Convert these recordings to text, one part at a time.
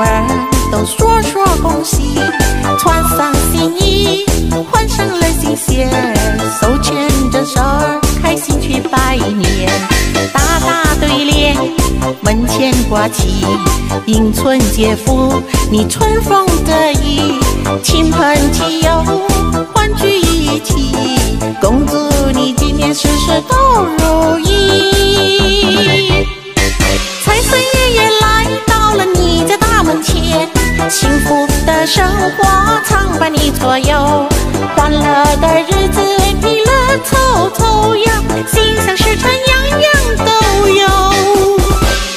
儿都说说恭喜，穿上新衣，换上了新鞋，手牵着手儿开心去拜年，大大对联门前挂起，迎春接福，你春风得意，亲朋亲友欢聚一起，恭祝你今年事事都如意。财神爷。左右，欢乐的日子弥勒凑凑呀，心想事成样样都有。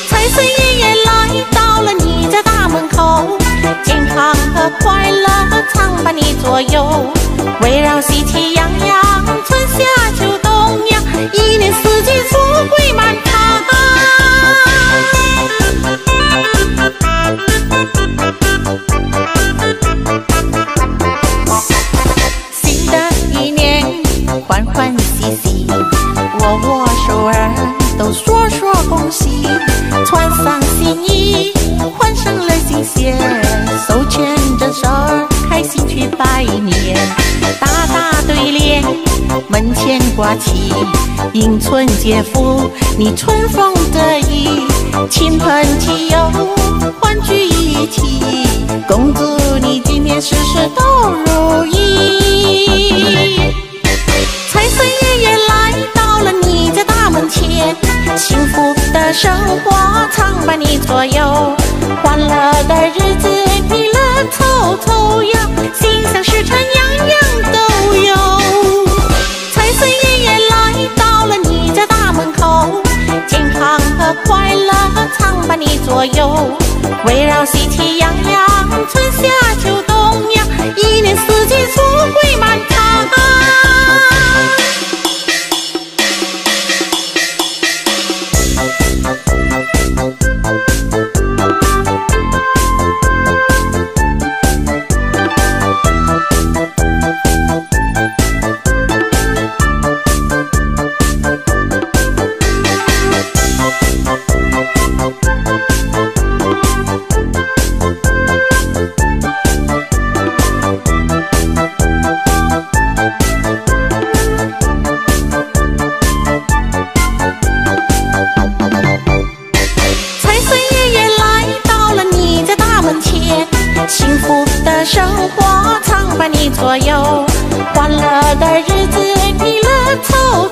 财神爷爷来到了你家大门口，健康和快乐常伴你左右，围绕喜气洋洋，手牵着手儿开心去拜年。大大对联门前挂起，迎春接福，你春风得意，亲朋戚友欢聚一起，恭祝你今年事事都如意。财神爷爷来到了你家大门前，幸福的生活常伴你左右，欢乐的日子不呀心想事成样样都有。财神爷爷来到了你家大门口健康和快乐常伴你左右。围绕喜气洋洋春夏秋幸福的生活常伴你左右欢乐的日子你乐透。